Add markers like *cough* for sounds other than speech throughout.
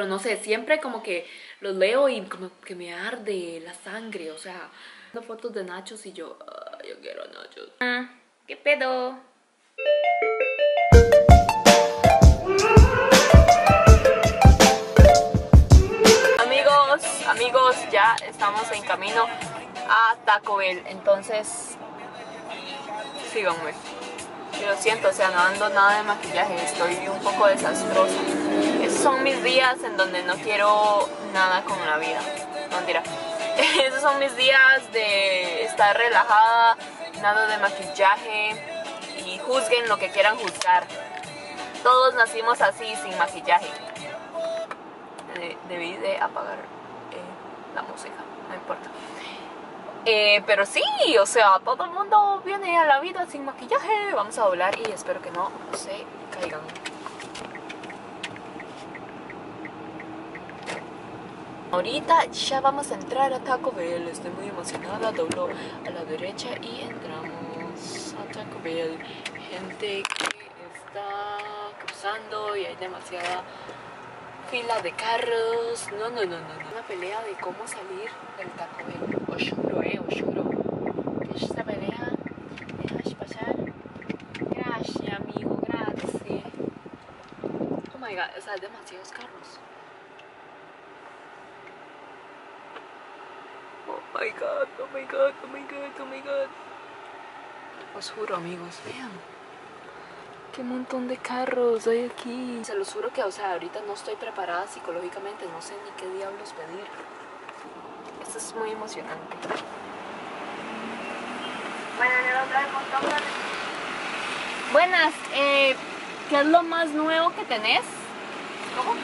Pero no sé, siempre como que los leo y como que me arde la sangre, o sea, viendo fotos de nachos y yo, "Ay, yo quiero nachos. Ah, ¿Qué pedo? Amigos, amigos, ya estamos en camino a Taco Bell, entonces síganme. Yo lo siento, o sea, no ando nada de maquillaje, estoy un poco desastrosa. Son mis días en donde no quiero nada con la vida. Mentira. *laughs* Esos son mis días de estar relajada, nada de maquillaje y juzguen lo que quieran juzgar. Todos nacimos así, sin maquillaje. De- debí de apagar eh, la música, no importa. Eh, pero sí, o sea, todo el mundo viene a la vida sin maquillaje. Vamos a doblar y espero que no se caigan. Ahorita ya vamos a entrar a Taco Bell. Estoy muy emocionada. Doblo a la derecha y entramos a Taco Bell. Gente que está cruzando y hay demasiada fila de carros. No, no, no, no. Una pelea de cómo salir del Taco Bell. Os juro, eh, os juro. Que esta pelea dejas pasar. Gracias, amigo, gracias. Oh my god, o sea, demasiados carros. Oh my god, oh my god, oh my god, oh my god. Os juro, amigos, vean. Qué montón de carros hay aquí. Se los juro que, o sea, ahorita no estoy preparada psicológicamente, no sé ni qué diablos pedir. Esto es muy emocionante. Buenas, eh, ¿qué es lo más nuevo que tenés? ¿Cómo?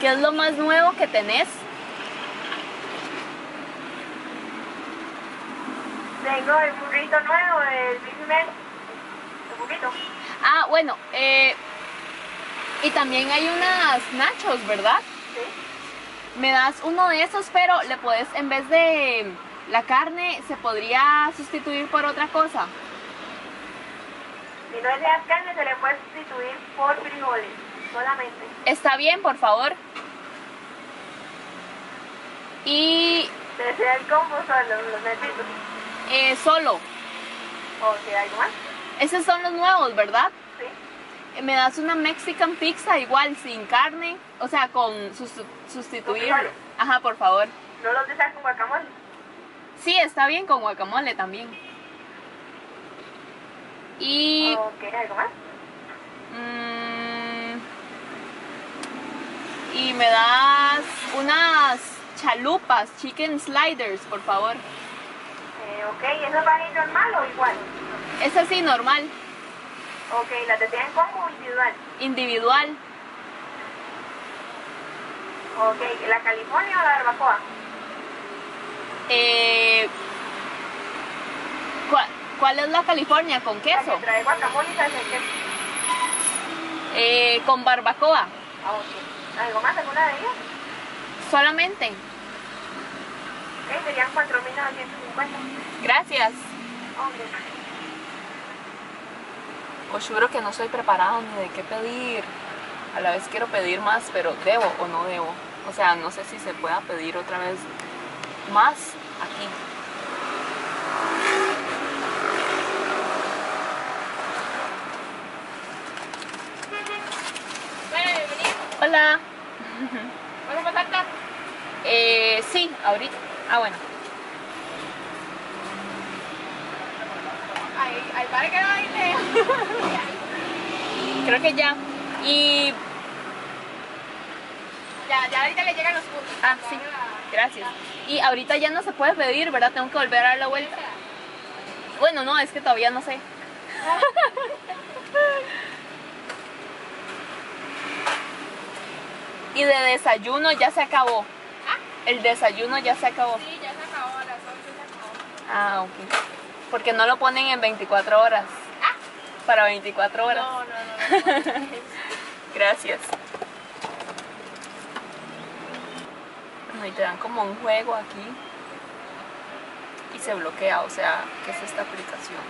¿Qué es lo más nuevo que tenés? Tengo el burrito nuevo, el Big Mac. El burrito. Ah, bueno, eh, y también hay unas nachos, ¿verdad? Sí. Me das uno de esos, pero le puedes, en vez de la carne, se podría sustituir por otra cosa. Si no es de las carnes, se le puede sustituir por frijoles. Solamente. Está bien, por favor. Y Desea el combo solo, los necesito. Eh, solo. ¿O si hay algo más? Esos son los nuevos, ¿verdad? Sí. Eh, Me das una Mexican pizza igual, sin carne, o sea, con sus- sustituir. Ajá, por favor. No los deseas con guacamole. Sí, está bien con guacamole también. Y ¿O algo más? mm, y me das unas chalupas, chicken sliders, por favor. Ok, ¿eso va a ir normal o igual? Es así normal, Ok, ¿las desean combo o individual? individual. Ok, ¿la California o la barbacoa? Eh, ¿cuál, cuál es la California con La queso? que trae guacamole y salsa de queso. Eh, con barbacoa, Ah, ok. ¿Algo más? ¿Alguna de ellas? solamente. Ok, serían 4.950. Gracias. Ok. Os juro que no estoy preparada ni de qué pedir. A la vez quiero pedir más, pero debo o no debo. O sea, no sé si se pueda pedir otra vez más aquí. Hola. ¿Vas a pasar acá? Eh, sí, ahorita. Ah, bueno. Ay, ay, para que no. *laughs* Creo que ya. Y. Ya, ya ahorita le llegan los puntos. Ah, sí. Gracias. Y ahorita ya no se puede pedir, ¿verdad? Tengo que volver a dar la vuelta. Bueno, no, es que todavía no sé. *laughs* y de desayuno ya se acabó. El desayuno ya se acabó. Sí, ya se acabó, a las 11 se acabó. Ah, ok. Porque no lo ponen en 24 horas. Para 24 horas. No, no, no. no. *laughs* Gracias. Bueno, y te dan como un juego aquí. Y se bloquea, o sea, ¿qué es esta aplicación?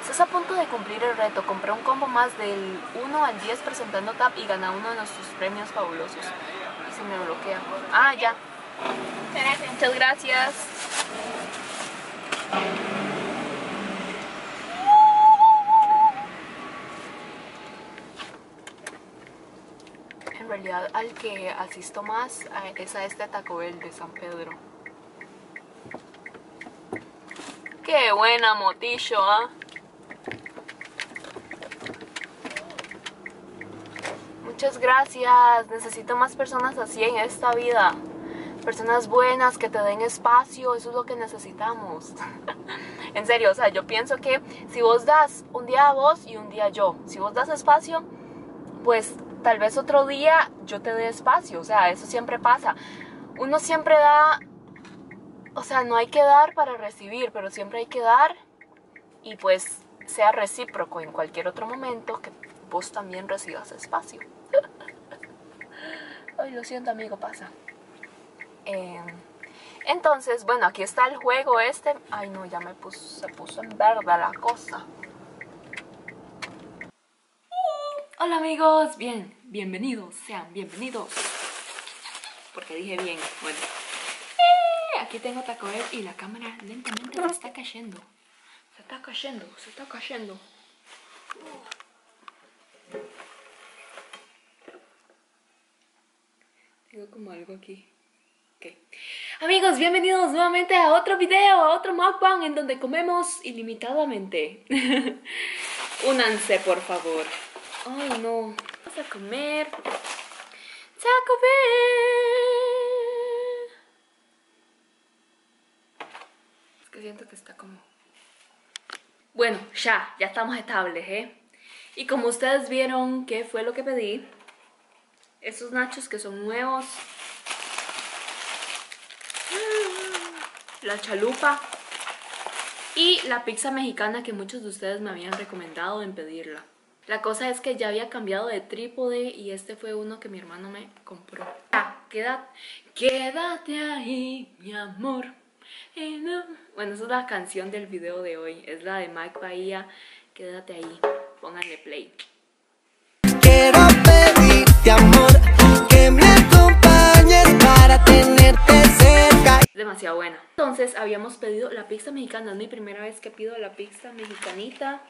Estás a punto de cumplir el reto. Compré un combo más del 1 al 10 presentando TAP y gana uno de nuestros premios fabulosos. Me bloquea. Ah, ya. Muchas gracias. En realidad al que asisto más a- es a este Taco Bell de San Pedro. Qué buena motillo, ¿ah? Muchas gracias. Necesito más personas así en esta vida. Personas buenas que te den espacio, eso es lo que necesitamos. *laughs* en serio, o sea, yo pienso que si vos das un día a vos y un día yo, si vos das espacio, pues tal vez otro día yo te dé espacio, o sea, eso siempre pasa. Uno siempre da, o sea, no hay que dar para recibir, pero siempre hay que dar y pues sea recíproco en cualquier otro momento que vos también recibas espacio. *laughs* Ay, lo siento, amigo, pasa. Eh, entonces, bueno, aquí está el juego este. Ay, no, ya me puso, se puso en verde la cosa. Hola amigos, bien, bienvenidos, sean bienvenidos. Porque dije bien, bueno. Eh, aquí tengo Taco Bell y la cámara lentamente se está cayendo. Se está cayendo, se está cayendo. Tengo como algo aquí. Ok. Amigos, bienvenidos nuevamente a otro video, a otro mukbang en donde comemos ilimitadamente. *laughs* Únanse, por favor. Ay, no. Vamos a comer. Taco Bell. Es que siento que está como... Bueno, ya, ya estamos estables, ¿eh? Y como ustedes vieron, ¿qué fue lo que pedí? Estos nachos que son nuevos. La chalupa. Y la pizza mexicana que muchos de ustedes me habían recomendado en pedirla. La cosa es que ya había cambiado de trípode y este fue uno que mi hermano me compró. Ah, quédate, quédate ahí, mi amor. No. Bueno, esa es la canción del video de hoy. Es la de Mike Bahía. Quédate ahí. Pónganle play. Quiero pedirte amor, demasiado buena. Entonces habíamos pedido la pizza mexicana. Es mi primera vez que pido la pizza mexicanita.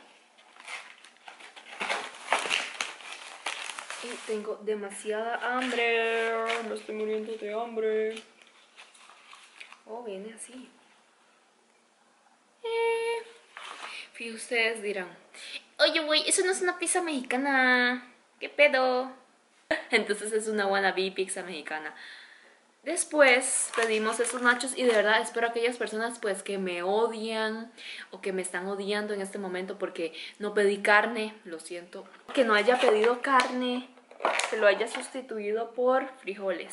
Y tengo demasiada hambre. Me estoy muriendo de hambre. Oh, viene así. Eh. Fíjense, ustedes dirán, oye, güey, eso no es una pizza mexicana. ¿Qué pedo? *laughs* Entonces es una wannabe pizza mexicana. Después pedimos esos nachos y de verdad espero a aquellas personas pues que me odian o que me están odiando en este momento porque no pedí carne, lo siento. Que no haya pedido carne, que lo haya sustituido por frijoles.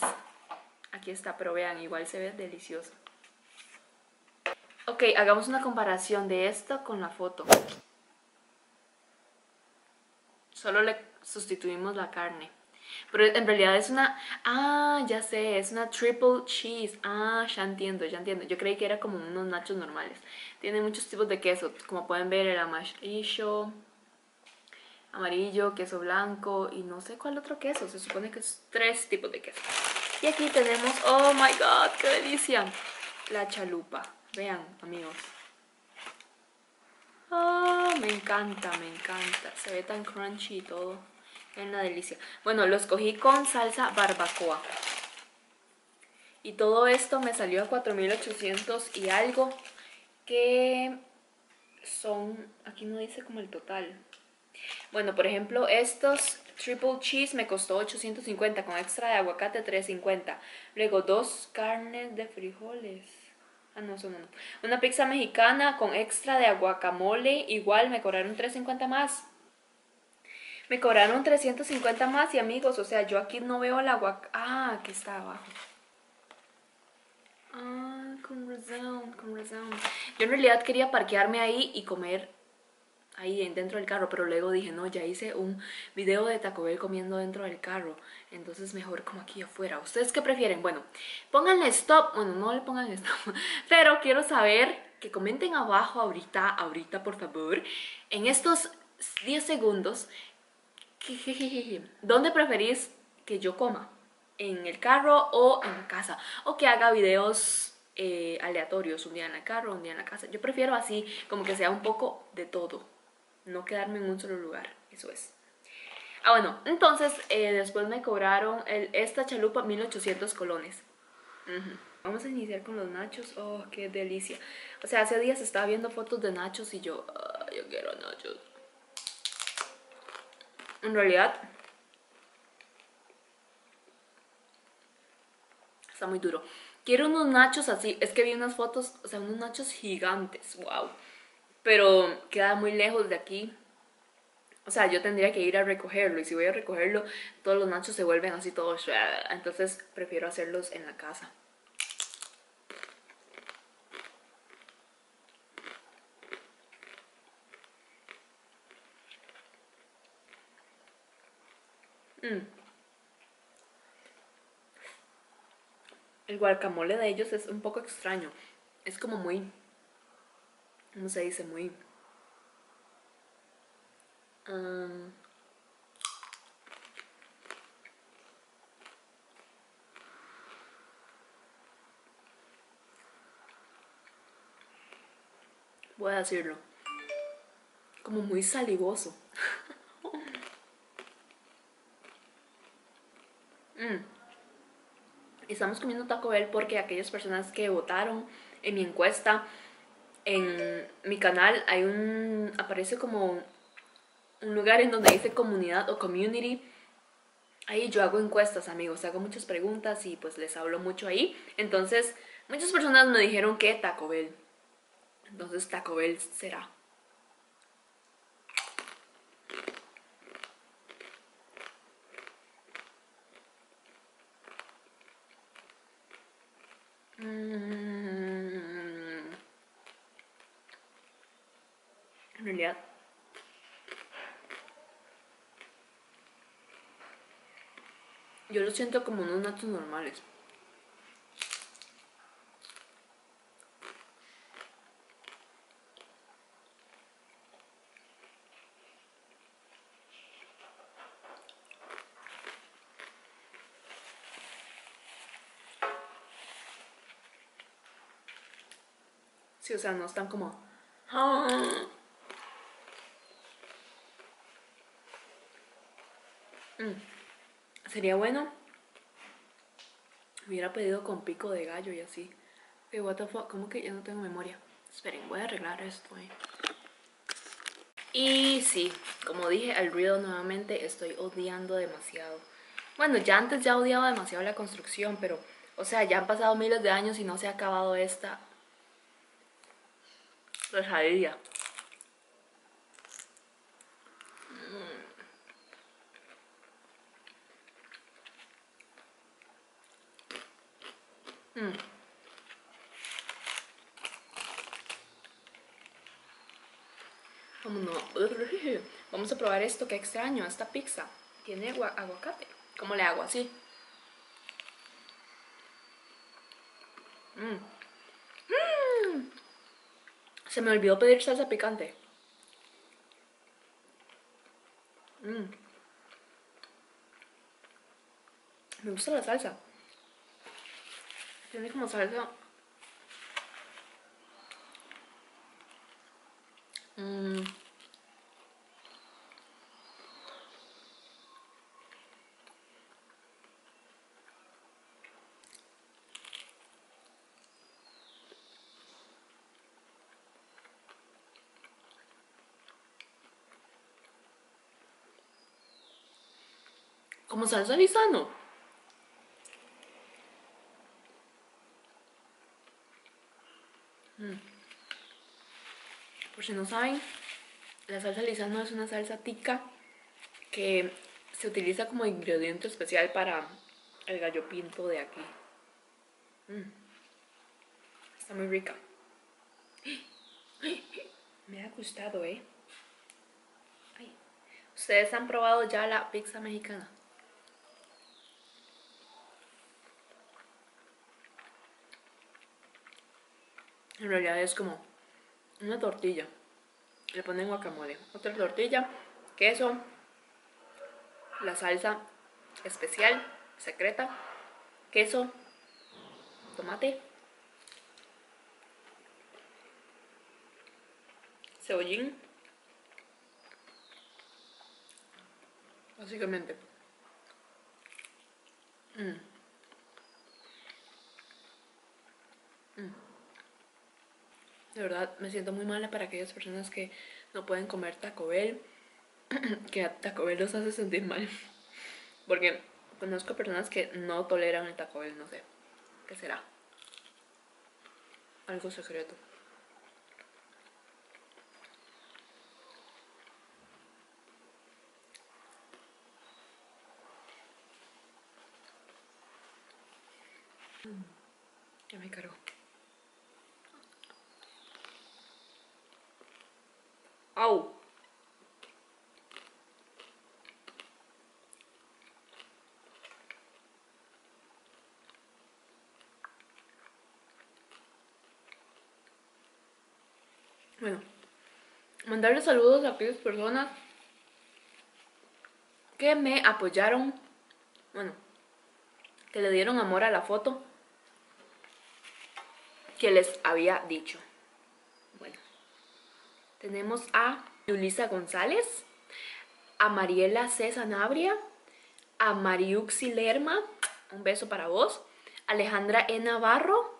Aquí está, pero vean, igual se ve delicioso. Ok, hagamos una comparación de esto con la foto. Solo le sustituimos la carne. Pero en realidad es una... Ah, ya sé, es una triple cheese. Ah, ya entiendo, ya entiendo. Yo creí que era como unos nachos normales. Tiene muchos tipos de queso. Como pueden ver, el amarillo, amarillo, queso blanco y no sé cuál otro queso. Se supone que es tres tipos de queso. Y aquí tenemos... Oh my god, qué delicia. La chalupa. Vean, amigos. Ah, me encanta, me encanta. Se ve tan crunchy y todo. Es una delicia. Bueno, lo escogí con salsa barbacoa. Y todo esto me salió a 4.800 y algo. Que son... Aquí no dice como el total. Bueno, por ejemplo, estos triple cheese me costó 850 con extra de aguacate 350. Luego dos carnes de frijoles. Ah, no, son uno. Una pizza mexicana con extra de guacamole. Igual me cobraron 350 más. Me cobraron 350 más y amigos, o sea, yo aquí no veo la guac... Ah, aquí está abajo. Ah, con razón, con razón. Yo en realidad quería parquearme ahí y comer ahí dentro del carro, pero luego dije, no, ya hice un video de Taco Bell comiendo dentro del carro, entonces mejor como aquí afuera. ¿Ustedes qué prefieren? Bueno, pónganle stop, bueno, no le pongan stop, *laughs* pero quiero saber que comenten abajo ahorita, ahorita por favor, en estos 10 segundos, *laughs* ¿dónde preferís que yo coma? en el carro o en casa. O que haga videos eh, aleatorios, un día en el carro, un día en la casa. Yo prefiero así, como que sea un poco de todo. No quedarme en un solo lugar, eso es. Ah, bueno, entonces eh, después me cobraron esta chalupa 1800 colones. Vamos a iniciar con los nachos. Oh, qué delicia. O sea, hace días estaba viendo fotos de nachos y yo, "Ah, yo quiero nachos. En realidad, está muy duro. Quiero unos nachos así. Es que vi unas fotos, o sea, unos nachos gigantes. Wow. Pero queda muy lejos de aquí. O sea, yo tendría que ir a recogerlo. Y si voy a recogerlo, todos los nachos se vuelven así todos. Entonces prefiero hacerlos en la casa. Mm. El guacamole de ellos es un poco extraño. Es como muy. ¿Cómo se dice? Muy. um, voy a decirlo. Como muy salivoso. *laughs* Mm. Estamos comiendo Taco Bell porque aquellas personas que votaron en mi encuesta, en mi canal hay un, aparece como un lugar en donde dice comunidad o community. Ahí yo hago encuestas, amigos, hago muchas preguntas y pues les hablo mucho ahí. Entonces, muchas personas me dijeron que Taco Bell. Entonces Taco Bell será. En realidad. Yo lo siento como unos nachos normales. O sea, no están como... "Ah". Mm. Sería bueno. Hubiera pedido con pico de gallo y así. Hey, what ¿cómo que ya no tengo memoria? Esperen, voy a arreglar esto. eh. Y sí, como dije, al ruido nuevamente estoy odiando demasiado. Bueno, ya antes ya odiaba demasiado la construcción, pero, o sea, ya han pasado miles de años y no se ha acabado esta pesadilla. Mm. Vámonos. Vamos a probar esto, qué extraño, esta pizza. Tiene agua- aguacate. ¿Cómo le hago así? Mm. Se me olvidó pedir salsa picante. Mm. Me gusta la salsa. Tiene como salsa. Mm. Como salsa lisano. Por si no saben, la salsa lisano es una salsa tica que se utiliza como ingrediente especial para el gallo pinto de aquí. Mm. Está muy rica. *gasps* Me ha gustado, ¿eh? ¿Ustedes han probado ya la pizza mexicana? En realidad es como una tortilla. Le ponen guacamole. Otra tortilla, queso, la salsa especial, secreta queso, tomate, cebollín. Básicamente. Mm. Mm. De verdad, me siento muy mala para aquellas personas que no pueden comer Taco Bell, *clears throat* que a Taco Bell los hace sentir mal. *laughs* Porque conozco personas que no toleran el Taco Bell, no sé. ¿Qué será? Algo secreto. Ya me cargo. Bueno, mandarle saludos a aquellas personas que me apoyaron, bueno, que le dieron amor a la foto que les había dicho. Tenemos a Yulisa González, a Mariela C. Sanabria, a Mariuxi Lerma, un beso para vos, Alejandra E. Navarro,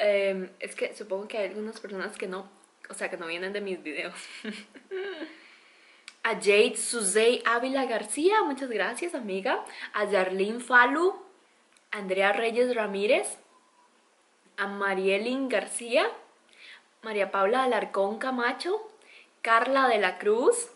eh, es que supongo que hay algunas personas que no, o sea, que no vienen de mis videos. *laughs* a Jade Suzey Ávila García, muchas gracias amiga. A Yarlene Falu, Andrea Reyes Ramírez, a Marielin García, María Paula Alarcón Camacho, Carla de la Cruz,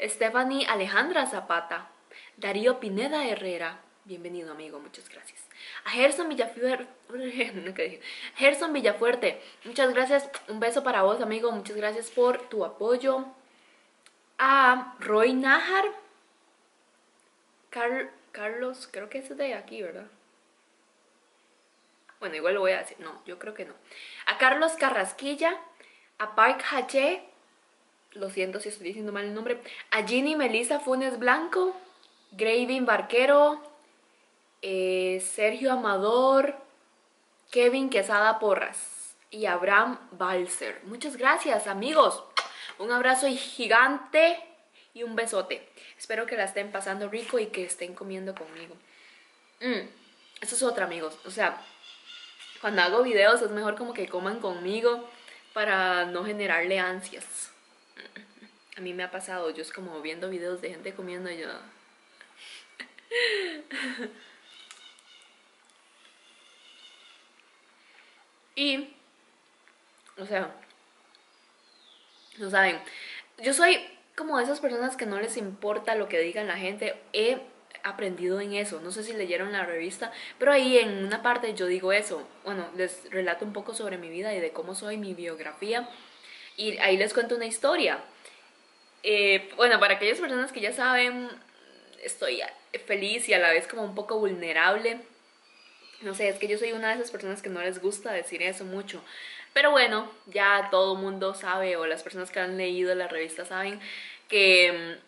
Stephanie Alejandra Zapata, Darío Pineda Herrera, bienvenido amigo, muchas gracias. A Gerson Villafuerte, *laughs* Gerson Villafuerte, muchas gracias, un beso para vos amigo, muchas gracias por tu apoyo. A Roy Najar, Carl, Carlos, creo que es de aquí, ¿verdad? Bueno, igual lo voy a decir. No, yo creo que no. A Carlos Carrasquilla, a Park Hache, lo siento si estoy diciendo mal el nombre, a Ginny Melissa Funes Blanco, Graving Barquero, eh, Sergio Amador, Kevin Quesada Porras y Abraham Balser. Muchas gracias, amigos. Un abrazo gigante y un besote. Espero que la estén pasando rico y que estén comiendo conmigo. Mm, eso es otra, amigos. O sea, cuando hago videos es mejor como que coman conmigo para no generarle ansias. A mí me ha pasado, yo es como viendo videos de gente comiendo y yo... *laughs* Y, o sea, no saben, yo soy como de esas personas que no les importa lo que digan la gente. He aprendido en eso. No sé si leyeron la revista, pero ahí en una parte yo digo eso. Bueno, les relato un poco sobre mi vida y de cómo soy, mi biografía. Y ahí les cuento una historia. Eh, bueno, para aquellas personas que ya saben, estoy feliz y a la vez como un poco vulnerable. No sé, es que yo soy una de esas personas que no les gusta decir eso mucho. Pero bueno, ya todo mundo sabe, o las personas que han leído la revista saben que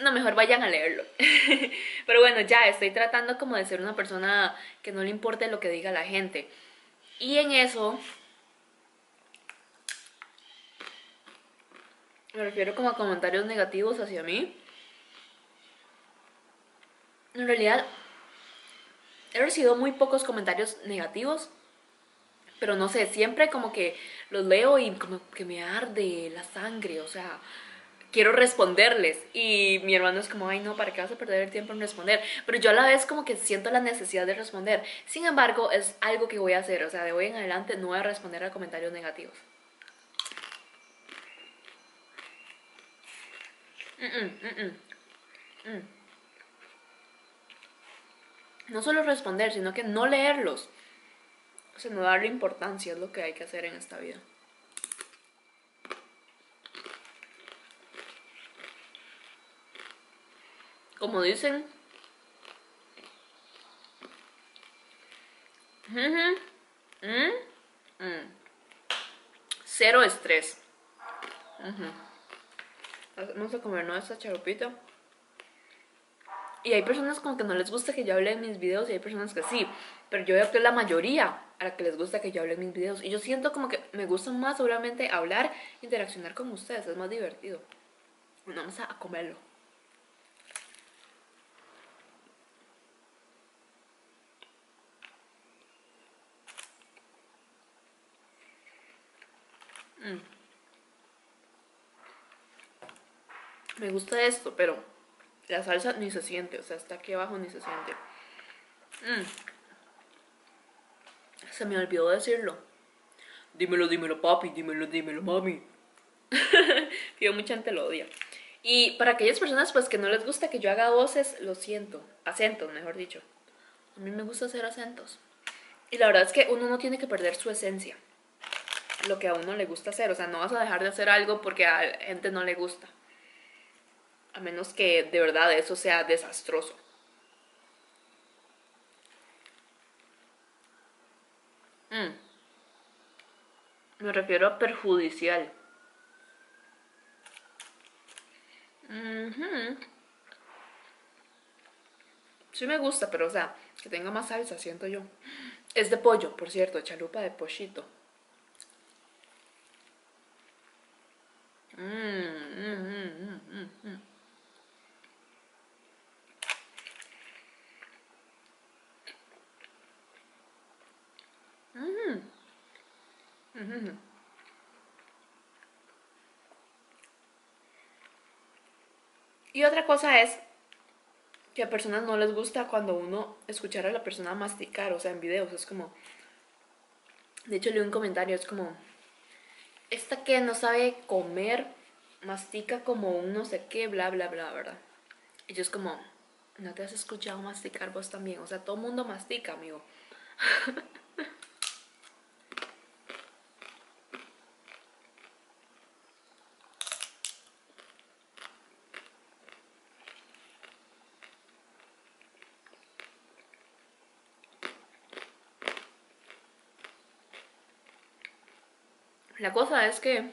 no, mejor vayan a leerlo. *laughs* Pero bueno, ya estoy tratando como de ser una persona que no le importe lo que diga la gente. Y en eso me refiero como a comentarios negativos hacia mí. En realidad he recibido muy pocos comentarios negativos. Pero no sé, siempre como que los leo y como que me arde la sangre, o sea, quiero responderles. Y mi hermano es como, ay no, ¿para qué vas a perder el tiempo en responder? Pero yo a la vez como que siento la necesidad de responder. Sin embargo, es algo que voy a hacer. O sea, de hoy en adelante no voy a responder a comentarios negativos. Mm no solo responder, sino que no leerlos. O sea, no darle importancia es lo que hay que hacer en esta vida. Como dicen. Cero estrés. Vamos a comer esta charupita. Y hay personas como que no les gusta que yo hable en mis videos y hay personas que sí. Pero yo veo que es la mayoría a la que les gusta que yo hable en mis videos. Y yo siento como que me gusta más seguramente hablar, interaccionar con ustedes. Es más divertido. Vamos a comerlo. Mm. Me gusta esto, pero la salsa ni se siente, o sea, está aquí abajo ni se siente. Mm. Se me olvidó decirlo. Dímelo, dímelo, papi, dímelo, dímelo, mami. *laughs* Yo mucha gente lo odia. Y para aquellas personas pues que no les gusta que yo haga voces, lo siento. Acentos, mejor dicho. A mí me gusta hacer acentos. Y la verdad es que uno no tiene que perder su esencia. Lo que a uno le gusta hacer. O sea, no vas a dejar de hacer algo porque a la gente no le gusta. A menos que de verdad eso sea desastroso. Mm. Me refiero a perjudicial. Ujú. Sí me gusta, pero o sea, que tenga más salsa, siento yo. Es de pollo, por cierto, chalupa de pollito. Mm, mm, mm, mm, mm, mm. Mm. Y otra cosa es que a personas no les gusta cuando uno escuchar a la persona masticar, o sea, en videos, es como... De hecho, leí un comentario, es como... Esta que no sabe comer, mastica como un no sé qué, bla, bla, bla, ¿verdad? Y yo es como, no te has escuchado masticar vos también, o sea, todo mundo mastica, amigo. *laughs* La cosa es que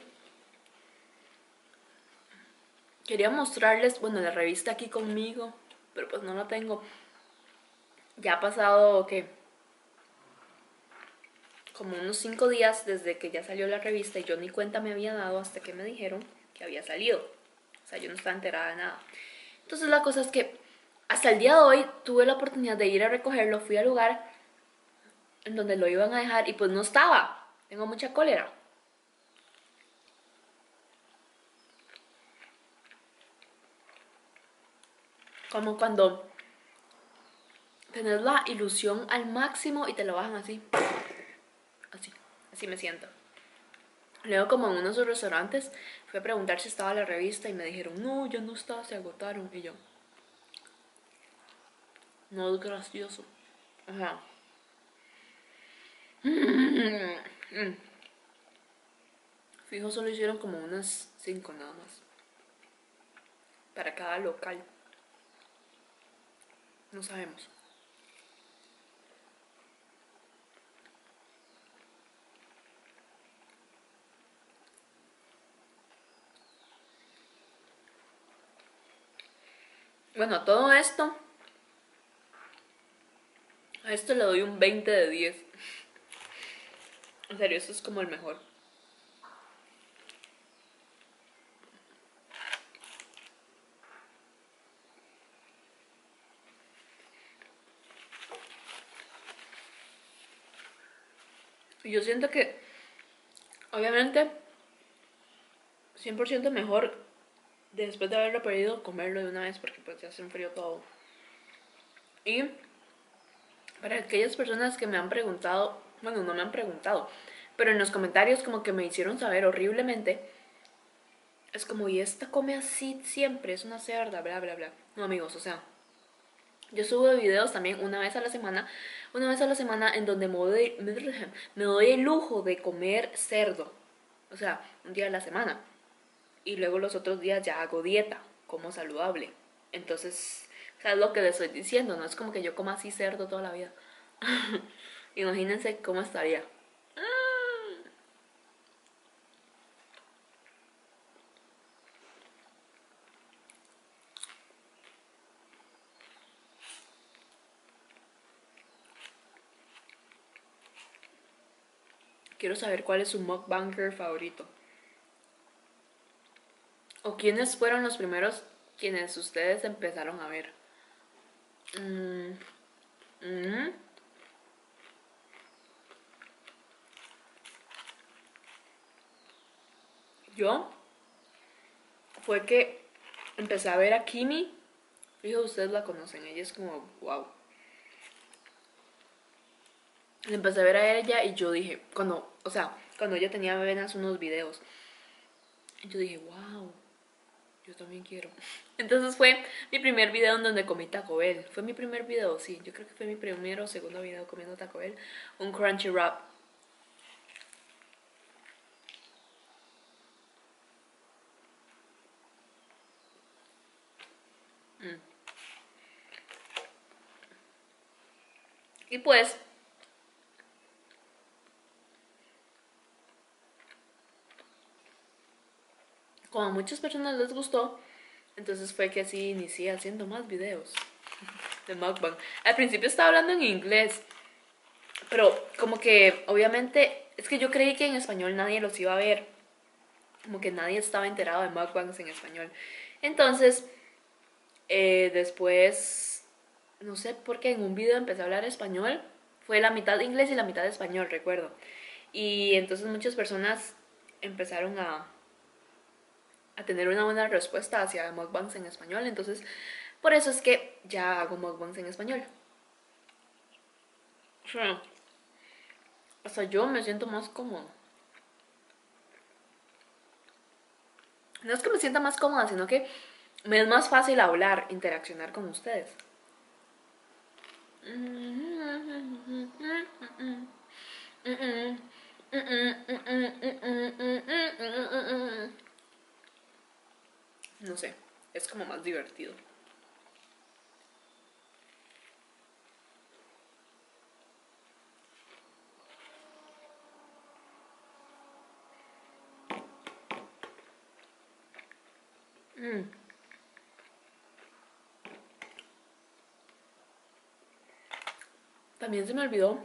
quería mostrarles, bueno, la revista aquí conmigo, pero pues no la tengo. Ya ha pasado, ¿qué? Como unos 5 días desde que ya salió la revista y yo ni cuenta me había dado hasta que me dijeron que había salido. O sea, yo no estaba enterada de nada. Entonces la cosa es que hasta el día de hoy tuve la oportunidad de ir a recogerlo, fui al lugar en donde lo iban a dejar y pues no estaba. Tengo mucha cólera. Como cuando tenés la ilusión al máximo y te lo bajan así. Así, así me siento. Luego como en unos restaurantes fui a preguntar si estaba la revista y me dijeron, no, ya no está, se agotaron. Y yo, no es gracioso. Ajá. Fijo, solo hicieron como unas cinco nada más. Para cada local. No sabemos. Bueno, todo esto, a esto le doy un 20 de 10. En serio, esto es como el mejor. Yo siento que, obviamente, 100% mejor después de haberlo pedido, comerlo de una vez porque pues ya se enfrió todo. Y para aquellas personas que me han preguntado, bueno, no me han preguntado, pero en los comentarios como que me hicieron saber horriblemente, es como, y esta come así siempre, es una cerda, bla, bla, bla. No, amigos, o sea, yo subo videos también una vez a la semana, una vez a la semana en donde me doy, *laughs* me doy el lujo de comer cerdo. O sea, un día a la semana. Y luego los otros días ya hago dieta, como saludable. Entonces, ¿sabes lo que les estoy diciendo? No es como que yo coma así cerdo toda la vida. *laughs* Imagínense cómo estaría. Quiero saber cuál es su mukbanger favorito. O quiénes fueron los primeros quienes ustedes empezaron a ver. Mm, mm. Yo fue que empecé a ver a Kimi. Dijo, ustedes la conocen, ella es como, wow. Empecé a ver a ella y yo dije, cuando, o sea, cuando ella tenía apenas unos videos, yo dije, wow, yo también quiero. *laughs* Entonces fue mi primer video en donde comí Taco Bell. Fue mi primer video, sí, yo creo que fue mi primero o segundo video comiendo Taco Bell. Un crunchy wrap. Mm. Y pues como a muchas personas les gustó, entonces fue que así inicié haciendo más videos *laughs* de mukbang. Al principio estaba hablando en inglés, pero como que obviamente es que yo creí que en español nadie los iba a ver. Como que nadie estaba enterado de mukbangs en español. Entonces, eh, después, no sé por qué en un video empecé a hablar español. Fue la mitad inglés y la mitad español, recuerdo. Y entonces muchas personas empezaron a, a tener una buena respuesta hacia mukbangs en español. Entonces, por eso es que ya hago mukbangs en español. O sea, yo me siento más cómodo. No es que me sienta más cómoda, sino que me es más fácil hablar, interaccionar con ustedes. No sé, es como más divertido. Mm. También se me olvidó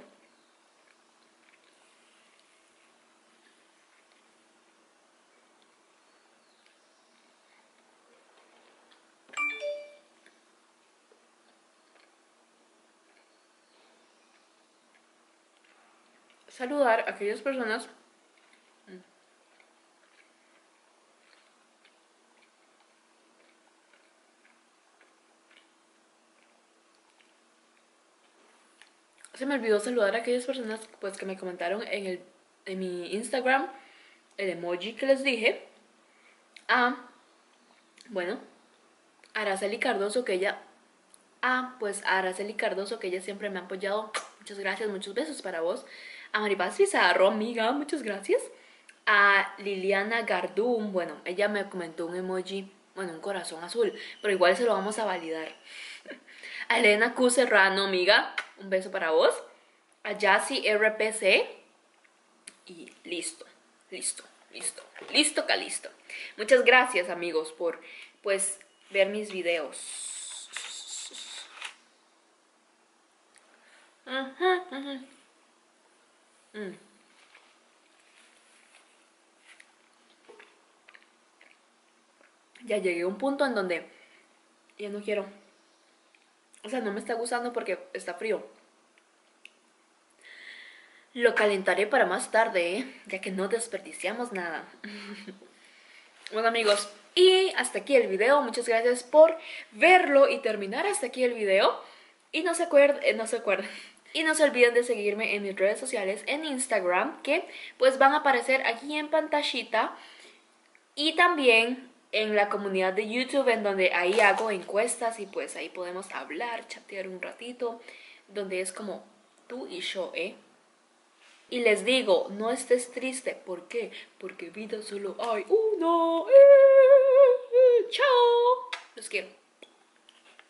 saludar a aquellas personas se me olvidó saludar a aquellas personas pues que me comentaron en, el, en mi Instagram el emoji que les dije. A bueno Araceli Cardoso que ella a pues Araceli Cardoso que ella siempre me ha apoyado. Muchas gracias muchos besos para vos a Maripaz Pizarro, amiga, muchas gracias. A Liliana Gardum, bueno, ella me comentó un emoji, bueno, un corazón azul, pero igual se lo vamos a validar. *laughs* A Elena Q Serrano, amiga, un beso para vos. A Yassi RPC. Y listo, listo, listo, listo, calisto. Muchas gracias, amigos, por, pues, ver mis videos. Ajá, ajá. Mm. Ya llegué a un punto en donde ya no quiero. O sea, no me está gustando porque está frío. Lo calentaré para más tarde, ¿eh? ya que no desperdiciamos nada. *laughs* bueno amigos, y hasta aquí el video. Muchas gracias por verlo y terminar hasta aquí el video. Y no se acuerden, no se acuerden. Y no se olviden de seguirme en mis redes sociales en Instagram, que pues van a aparecer aquí en pantallita. Y también en la comunidad de YouTube, en donde ahí hago encuestas y pues ahí podemos hablar, chatear un ratito, donde es como tú y yo, ¿eh? Y les digo, no estés triste. ¿Por qué? Porque vida solo hay una. ¡Eh! ¡Chao! Los quiero.